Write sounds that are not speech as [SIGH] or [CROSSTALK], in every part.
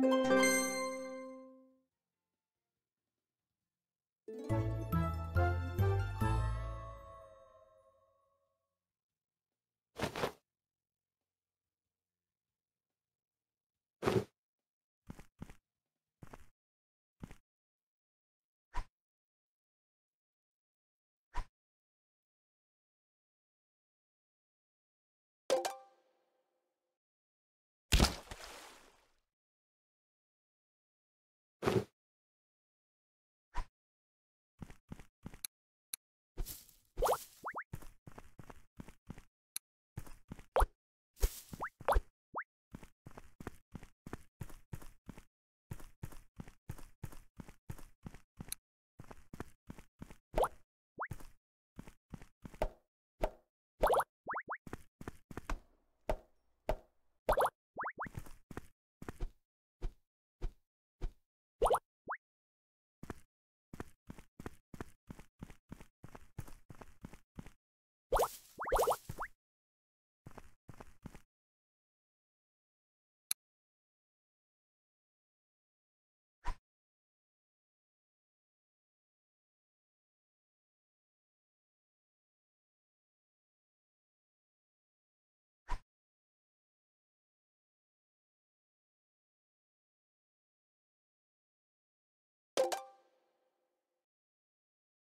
thank you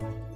Bye.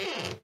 you [LAUGHS]